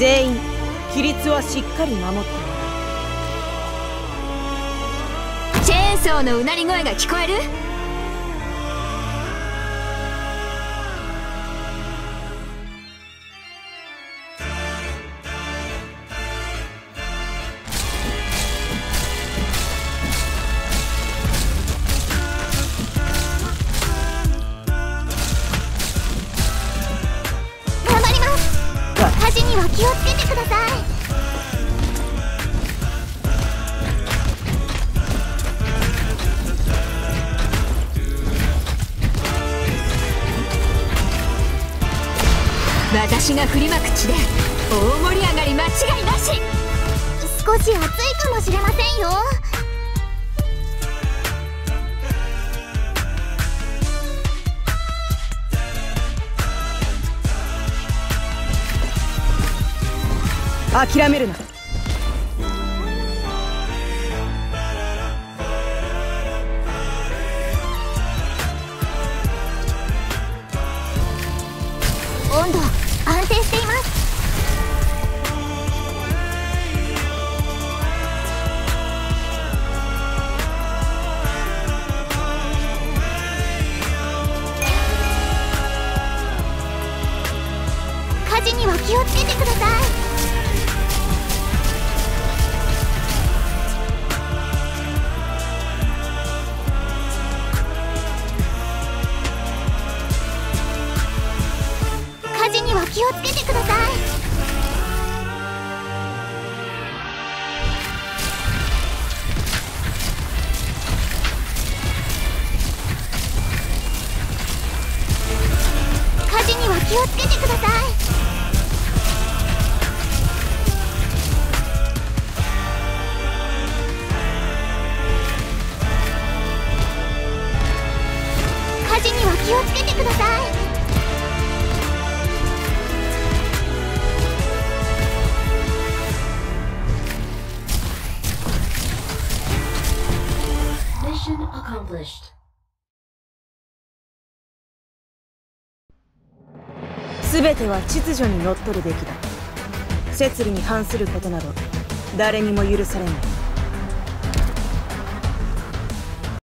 全員規律はしっかり守ってもらうチェーンソーのうなり声が聞こえる？私が振りまく地で大盛り上がり間違いなし。少し暑いかもしれませんよ諦めるな。温度安定しています。火事には気をつけてください。火事には気をつけてください。には気をつけてください。Mission accomplished. すべては秩序にのっとるべきだ摂理に反することなど誰にも許されない